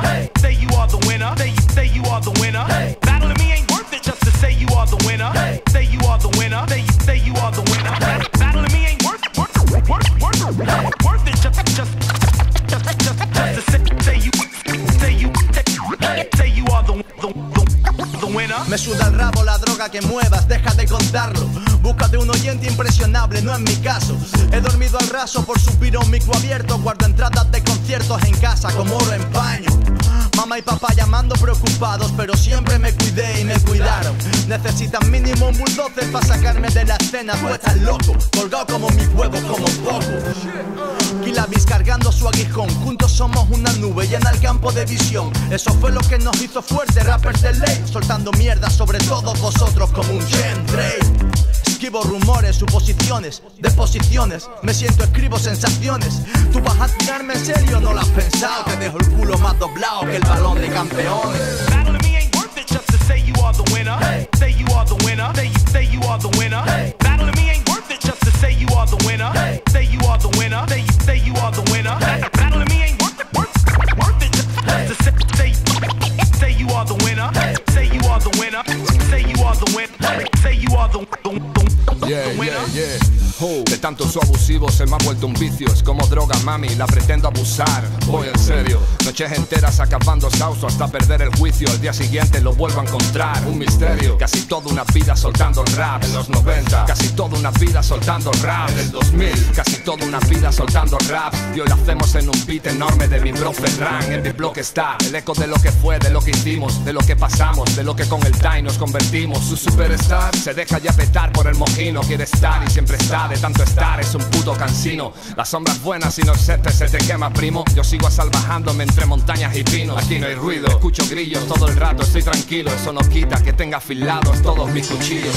winner. Say you are the winner. Say you, say you are the winner. Battling me ain't worth it just to say you are the winner. Say you are the winner. Say you, say you are the winner. Battling me ain't worth worth worth worth worth it just just just just, just to say, say you say you say, say you are the the, the. Me suda el rabo la droga que muevas, deja de contarlo. Búscate un oyente impresionable, no en mi caso. Raso por subir a un micro abierto. Guardo entradas de conciertos en casa como oro en paño. Mamá y papá llamando preocupados, pero siempre me cuidé y me cuidaron. Necesitan mínimo un bulldozer para sacarme de la escena. Tú estás loco, colgado como mis huevos, como poco. Kilavis cargando su aguijón, juntos somos una nube llena el campo de visión. Eso fue lo que nos hizo fuertes, rappers de ley, soltando mierda sobre todos vosotros como un gendre. Esquivo rumores, suposiciones, deposiciones. Me siento, escribo sensaciones. Tú vas a tirarme en serio, no lo has pensado. Te dejo el culo más doblado que el balón de campeones. Battling me ain't worth it just to say you are the winner. Say you are the winner. Say you, say you are the winner. Battling me ain't worth it just to say you are the winner. Say you are the winner. Say you, say you are the winner. Battling me ain't worth it, worth, worth it just to say, say, say you are the winner. Say you are the winner. Say you are the winner. Say you are the, the, Yeah, yeah, yeah. De tanto uso abusivo se me ha vuelto un vicio. Es como droga, mami, la pretendo abusar. Voy en serio. Noches enteras acabando sauso hasta perder el juicio. Al día siguiente lo vuelvo a encontrar. Un misterio. Casi toda una vida soltando rap. En los 90. Casi toda una vida soltando rap. En el 2000. Casi toda una vida soltando rap. Y hoy lo hacemos en un beat enorme de mi bro Ferran. En mi blog está el eco de lo que fue, de lo que hicimos, de lo que pasamos, de lo que con el time nos convertimos. Su superstar se deja ya petar por el mojino. Quiere estar y siempre está. De tanto estar es un puto cansino. Las sombras buenas y no setes se te quema, primo. Yo sigo salvajándome entre montañas y pinos. Aquí no hay ruido, escucho grillos todo el rato. Estoy tranquilo, eso no quita que tenga afilados todos mis cuchillos.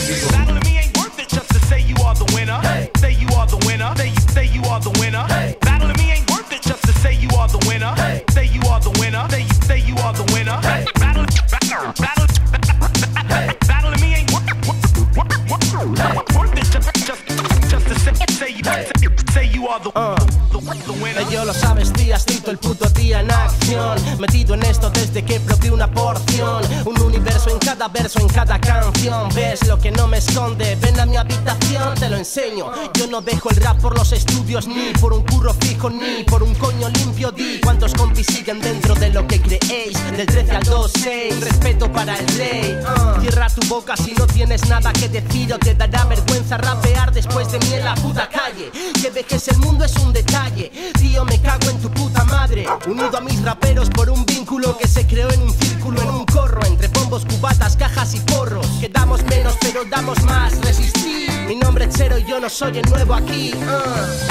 Ello lo sabes, tía, cito el puto día en acción. Metido en esto desde que probé una porción. Un universo en cada verso, en cada canción. Ves lo que no me esconde, ven a mi habitación, te lo enseño. Yo no dejo el rap por los estudios, ni por un curro fijo, ni por un coño limpio. Di cuántos compis siguen dentro de lo que creéis. Del 13 al 2-6, respeto para el rey. Ah, Cierra tu boca si no tienes nada que decir o te dará vergüenza rapear después de mí en la puta calle. Que dejes el mundo es un detalle. Tío, me cago en tu puta madre. Unido a mis raperos por un vínculo que se creó en un círculo, en un corro. Entre bombos, cubatas, cajas y porros. Que damos menos, pero damos más. Resistir. Mi nombre es Chero y yo no soy el nuevo aquí. ah.